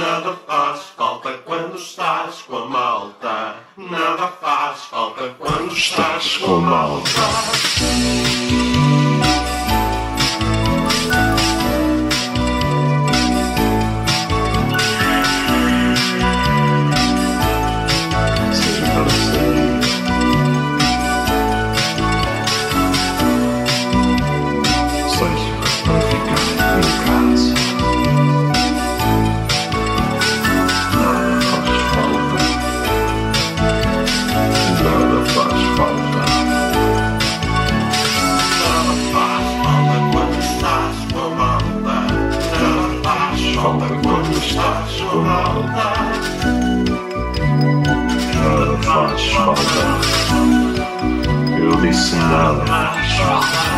Nada faz falta quando estás com a malta. Nada faz falta quando estás com a malta. Schatten durchstreicht und Hörfahrt schwatter, wir wissen alle Schwatter.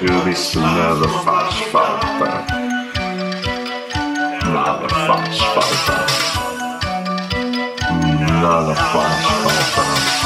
to this another fast fight back. Another fast fight back. Another fast.